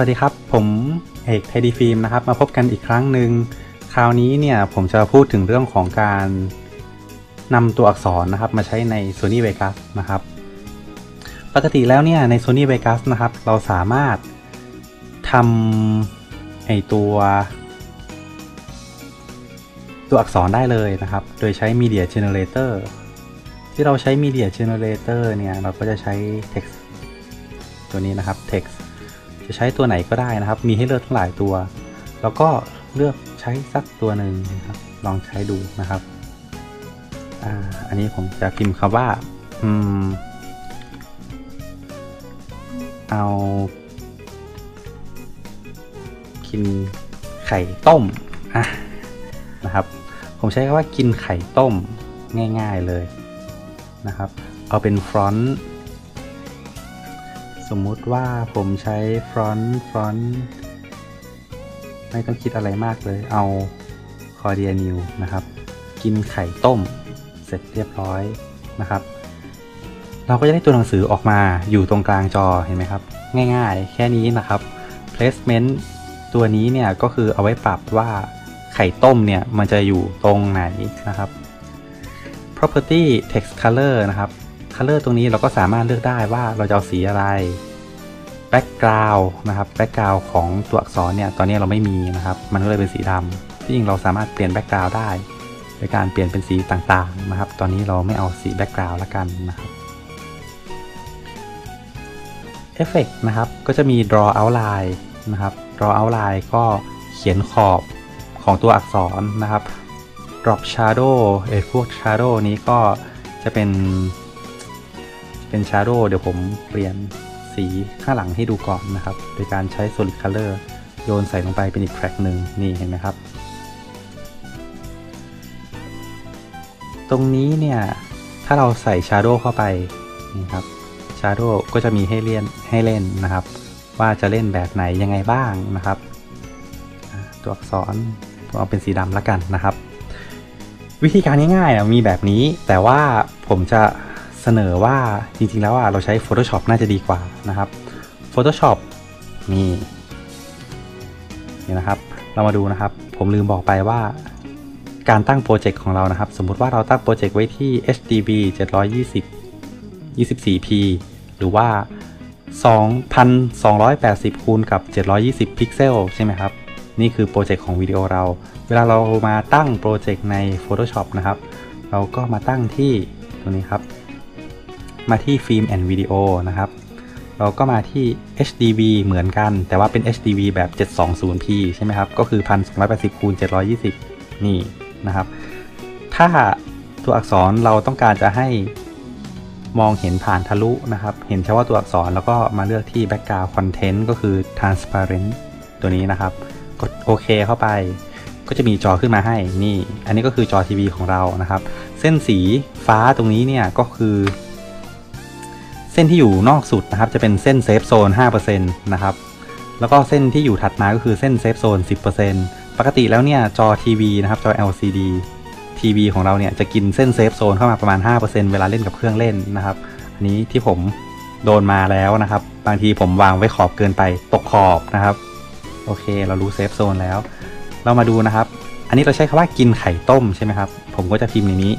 วัสดีครับ ผมเอกไทดีฟิล์มนะครับ มาพบกันอีกครั้งหนึ่งคราวนี้เนี่ยผมจะพูดถึงเรื่องของการนำตัวอักษรนะครับ มาใช้ใน Sony Vegas นะครับ ปกติแล้วเนี่ยใน Sony Vegas นะครับ เราสามารถทำไอตัว ตัวอักษรได้เลยนะครับ โดยใช้ Media Generator ที่เราใช้ Media Generator เนี่ย เราก็จะใช้ text ตัวนี้นะครับ text จะใช้ตัวไหนก็ได้นะครับ มีให้เลือกทั้งหลายตัว แล้วก็เลือกใช้สักตัวหนึ่งนะครับ ลองใช้ดูนะครับอ่าอันนี้ผมจะพิมพ์คำว่าอืมเอากินไข่ต้มอะนะครับ ผมใช้คำว่ากินไข่ต้มง่าย ๆเลยนะครับ เอาเป็นฟรอนต์ สมมุติว่าผมใช้ฟรอนต์ฟรอนต์ไม่ต้องคิดอะไรมากเลย เอาคอเดียนิวนะครับ กินไข่ต้มเสร็จเรียบร้อยนะครับ เราก็จะได้ตัวหนังสือออกมาอยู่ตรงกลางจอเห็นไหมครับ ง่ายๆ แค่นี้นะครับ placement ตัวนี้เนี่ยก็คือเอาไว้ปรับว่าไข่ต้มเนี่ยมันจะอยู่ตรงไหนนะครับ property text color นะครับ color ตรงนี้เราก็สามารถเลือกได้ว่าเราจะเอาสีอะไร background นะครับ background ของตัวอักษรเนี่ยตอนนี้เราไม่มีนะครับ มันก็เลยเป็นสีดำที่จริงเราสามารถเปลี่ยน background ได้โดยการเปลี่ยนเป็นสีต่างๆนะครับ ตอนนี้เราไม่เอาสี background ละกันนะครับ effect นะครับก็จะมี draw outline นะครับ draw outline ก็เขียนขอบของตัวอักษรนะครับ drop shadow เอพวก shadow นี้ก็จะเป็นเป็น shadow เดี๋ยวผมเปลี่ยน สีข้างหลังให้ดูก่อนนะครับ โดยการใช้ solid color โยนใส่ลงไปเป็นอีกแทร็กหนึ่งนี่เห็นไหมครับ ตรงนี้เนี่ย ถ้าเราใส่ shadow เข้าไปนี่ครับ shadow ก็จะมีให้เล่นให้เล่นนะครับ ว่าจะเล่นแบบไหนยังไงบ้างนะครับ ตัวอักษรผมเอาเป็นสีดำแล้วกันนะครับ วิธีการง่ายๆมีแบบนี้แต่ว่าผมจะ เสนอว่าจริงๆแล้วเราใช้ Photoshop น่าจะดีกว่านะครับ Photoshop นี่นี่นะครับ เรามาดูนะครับ ผมลืมบอกไปว่าการตั้งโปรเจกต์ของเรานะครับ สมมุติว่าเราตั้งโปรเจกต์ไว้ที่ HDB 720 24p หรือว่า 2,280 คูณกับ 720 พิกเซลใช่ไหมครับ นี่คือโปรเจกต์ของวิดีโอเรา เวลาเรามาตั้งโปรเจกต์ใน Photoshop นะครับ เราก็มาตั้งที่ตรงนี้ครับ มาที่ Film and Video นะครับ เราก็มาที่ HDV เหมือนกัน แต่ว่าเป็น HDB แบบ 720p ใช่ไหมครับ ก็คือ 1280คูณ720 นี่นะครับ ถ้าตัวอักษรเราต้องการจะให้มองเห็นผ่านทะลุนะครับ เห็นเฉพาะตัวอักษรแล้วก็มาเลือกที่ background content ก็คือ transparent ตัวนี้นะครับ กดโอเคเข้าไป ก็จะมีจอขึ้นมาให้ นี่ อันนี้ก็คือจอทีวีของเรานะครับ เส้นสีฟ้าตรงนี้เนี่ยก็คือ เส้นที่อยู่นอกสุดนะครับ จะเป็นเส้น safe zone 5%นะครับ แล้วก็เส้นที่อยู่ถัดมาก็คือเส้น safe zone 10%ปกติแล้วเนี่ยจอทีวีนะครับ จอ LCD ทีวีของเราเนี่ยจะกินเส้น safe zone เข้ามาประมาณ 5%เวลาเล่นกับเครื่องเล่นนะครับ อันนี้ที่ผมโดนมาแล้วนะครับ บางทีผมวางไว้ขอบเกินไปตกขอบนะครับ โอเค เรารู้ safe zone แล้ว เรามาดูนะครับ อันนี้เราใช้คำว่ากินไข่ต้มใช่ไหมครับ ผมก็จะพิมพ์ในนี้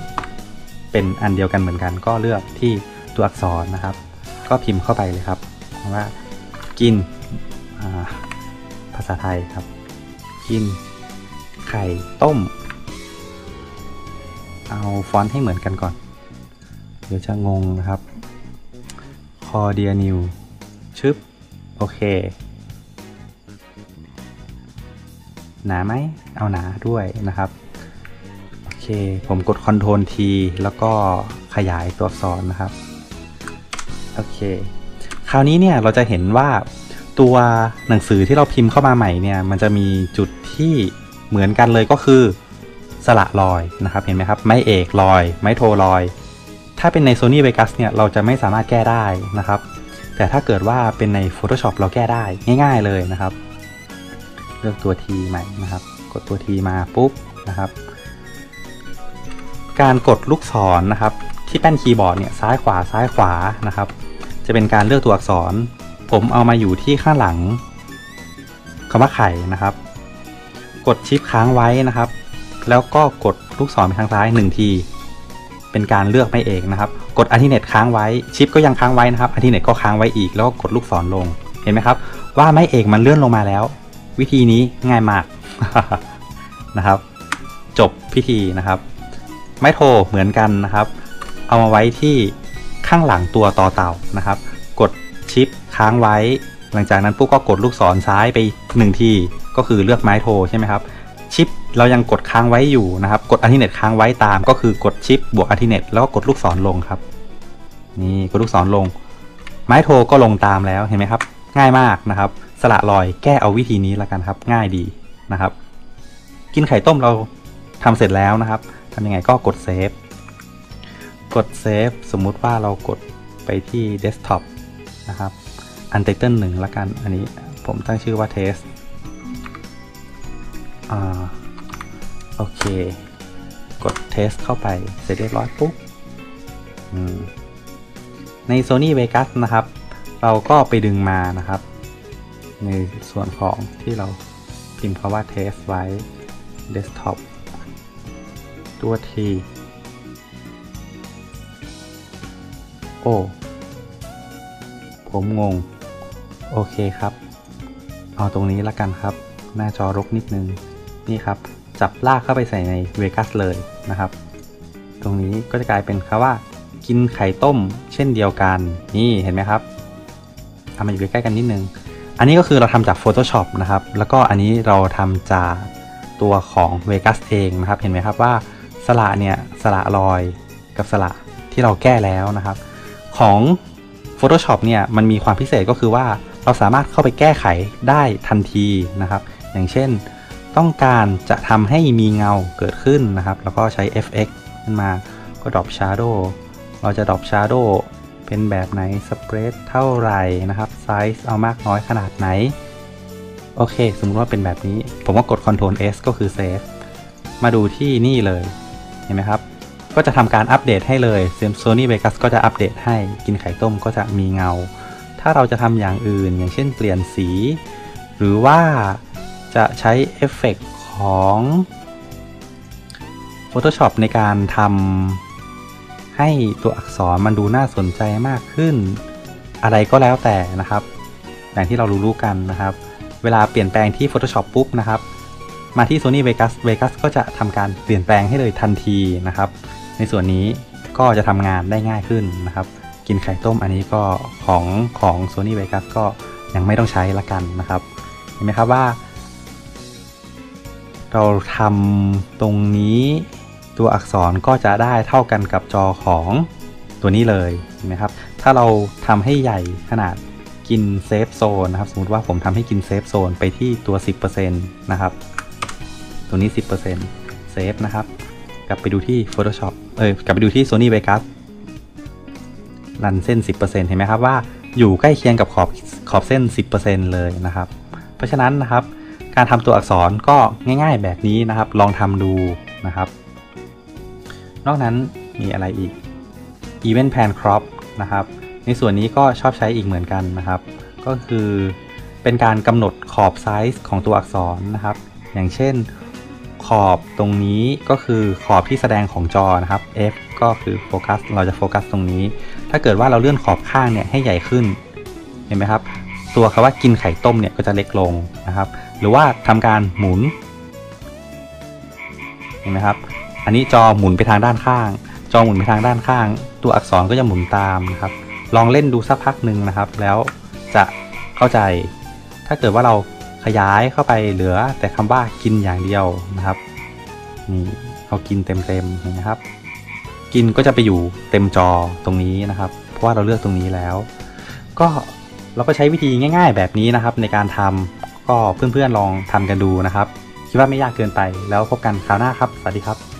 เป็นอันเดียวกันเหมือนกันก็เลือกที่ ตัวอักษรนะครับ ก็พิมพ์เข้าไปเลยครับว่ากินภาษาไทยครับ กินไข่ต้ม เอาฟอนต์ให้เหมือนกันก่อน เดี๋ยวจะงงนะครับคอเดียนิวชึบ โอเค หนาไหม เอาหนาด้วยนะครับ โอเค ผมกด Ctrl T แล้วก็ขยายตัวอักษรนะครับ โอเค คราวนี้เนี่ยเราจะเห็นว่าตัวหนังสือที่เราพิมพ์เข้ามาใหม่เนี่ย มันจะมีจุดที่เหมือนกันเลยก็คือสระรอยนะครับเห็นไหมครับ ไม้เอกรอย ไม้โทรอย ถ้าเป็นใน Sony Vegas เนี่ยเราจะไม่สามารถแก้ได้นะครับ แต่ถ้าเกิดว่าเป็นใน Photoshop เราแก้ได้ง่าย ๆเลยนะครับ เลือกตัว T ใหม่นะครับ กดตัว T มาปุ๊บนะครับ การกดลูกศรนนะครับ ที่แป้นคีย์บอร์ดเนี่ยซ้ายขวาซ้ายขวานะครับ จะเป็นการเลือกตัวอักษร ผมเอามาอยู่ที่ข้างหลังคำว่าไข่นะครับ กดชิปค้างไว้นะครับ แล้วก็กดลูกศรไปทางซ้ายหนึ่งที เป็นการเลือกไม่เองนะครับ กดอันทิเน็ตค้างไว้ชิปก็ยังค้างไว้นะครับอันทิเน็ตก็ค้างไว้อีกแล้วก็กดลูกศรลงเห็นไหมครับ ว่าไม่เอกมันเลื่อนลงมาแล้ว วิธีนี้ง่ายมากนะครับ จบพิธีนะครับ ไม้โทรเหมือนกันนะครับ เอามาไว้ที่ ข้างหลังตัวต่อเต่านะครับ กดชิปค้างไว้ หลังจากนั้นปุ๊บก็กดลูกศรซ้ายไปหนึ่งทีก็คือเลือกไม้โทใช่ไหมครับชิปเรายังกดค้างไว้อยู่นะครับ กดอัลติเน็ตค้างไว้ตาม ก็คือกดชิปบวกอัลติเน็ตแล้วก็กดลูกศรลงครับ นี่กดลูกศรลง ไม้โทก็ลงตามแล้วเห็นไหมครับ ง่ายมากนะครับ สระลอยแก้เอาวิธีนี้ละกันครับ ง่ายดีนะครับ กินไข่ต้มเราทำเสร็จแล้วนะครับทำยังไงก็กด save กด save สมมุติว่าเรากดไปที่เดสก์ท็อปนะครับ Untitled หนึ่งละกันอันนี้ผมตั้งชื่อว่า test อ่าโอเค กด test เข้าไปเสร็จเรียบร้อยปุ๊บใน Sony Vegas นะครับ เราก็ไปดึงมานะครับ ในส่วนของที่เราพิมพ์คำว่าเทสไว้ desktop ตัวที โอ้ ผมงง โอเคครับ เอาตรงนี้ละกันครับ หน้าจอรกนิดนึง นี่ครับ จับลากเข้าไปใส่ใน Vegas เลยนะครับ ตรงนี้ก็จะกลายเป็นคำว่า กินไข่ต้ม เช่นเดียวกัน นี่เห็นไหมครับเอามาอยู่ใกล้ๆกันนิดนึง อันนี้ก็คือเราทำจาก Photoshop นะครับ แล้วก็อันนี้เราทำจากตัวของ Vegas เองนะครับ เห็นไหมครับว่าสระเนี่ยสระรอยกับสระที่เราแก้แล้วนะครับ ของ Photoshop เนี่ยมันมีความพิเศษก็คือว่าเราสามารถเข้าไปแก้ไขได้ทันทีนะครับ อย่างเช่นต้องการจะทำให้มีเงาเกิดขึ้นนะครับ แล้วก็ใช้ FX ขึ้นมาก็ Drop Shadow เราจะ Drop Shadow เป็นแบบไหน Spread เท่าไหร่นะครับ Size เอามากน้อยขนาดไหน โอเค สมมติว่าเป็นแบบนี้ ผมก็กด Ctrl S ก็คือ Save มาดูที่นี่เลย เห็นไหมครับ ก็จะทำการอัปเดตให้เลย Sony Vegas ก็จะอัปเดตให้กินไข่ต้มก็จะมีเงา ถ้าเราจะทำอย่างอื่น อย่างเช่นเปลี่ยนสี หรือว่าจะใช้เอฟเฟกของ Photoshop ในการทำให้ตัวอักษรมันดูน่าสนใจมากขึ้น อะไรก็แล้วแต่นะครับ อย่างที่เรารู้ๆกันนะครับ เวลาเปลี่ยนแปลงที่ Photoshop ปุ๊บนะครับ มาที่ Sony Vegas Vegas ก็จะทำการเปลี่ยนแปลงให้เลยทันทีนะครับ ในส่วนนี้ก็จะทำงานได้ง่ายขึ้นนะครับ กินไข่ต้มอันนี้ก็ของของ Sony Vegas ก็ยังไม่ต้องใช้ละกันนะครับ เห็นไหมครับว่า เราทำตรงนี้ตัวอักษรก็จะได้เท่ากันกับจอของตัวนี้เลยเห็นไหมครับ ถ้าเราทำให้ใหญ่ขนาดกิน safe zone นะครับ สมมติว่าผมทำให้กิน safe zone ไปที่ตัว 10%นะครับ ตัวนี้ 10%เซฟนะครับ กลับไปดูที่ Photoshop เอ้ยกลับไปดูที่ Sony Vegas รันเส้น 10%เห็นไหมครับว่าอยู่ใกล้เคียงกับขอบขอบเส้น 10%เลยนะครับ เพราะฉะนั้นนะครับ การทำตัวอักษรก็ง่ายๆแบบนี้นะครับ ลองทำดูนะครับ นอกนั้นมีอะไรอีก Event Pan Crop นะครับ ในส่วนนี้ก็ชอบใช้อีกเหมือนกันนะครับ ก็คือเป็นการกำหนดขอบไซส์ของตัวอักษรนะครับ อย่างเช่น ขอบตรงนี้ก็คือขอบที่แสดงของจอนะครับ F ก็คือโฟกัสเราจะโฟกัสตรงนี้ ถ้าเกิดว่าเราเลื่อนขอบข้างเนี่ยให้ใหญ่ขึ้น เห็นไหมครับ ตัวคำว่ากินไข่ต้มเนี่ยก็จะเล็กลงนะครับ หรือว่าทำการหมุน เห็นไหมครับ อันนี้จอหมุนไปทางด้านข้าง จอหมุนไปทางด้านข้าง ตัวอักษรก็จะหมุนตามนะครับ ลองเล่นดูสักพักหนึ่งนะครับ แล้วจะเข้าใจ ถ้าเกิดว่าเรา ขยายเข้าไปเหลือแต่คำว่ากินอย่างเดียวนะครับนี่เขากินเต็มๆเห็นไหมครับ กินก็จะไปอยู่เต็มจอตรงนี้นะครับ เพราะว่าเราเลือกตรงนี้แล้ว ก็เราก็ใช้วิธีง่าย ๆ แบบนี้นะครับ ในการทำก็เพื่อนๆลองทำกันดูนะครับ คิดว่าไม่ยากเกินไปแล้วพบกันคราวหน้าครับ สวัสดีครับ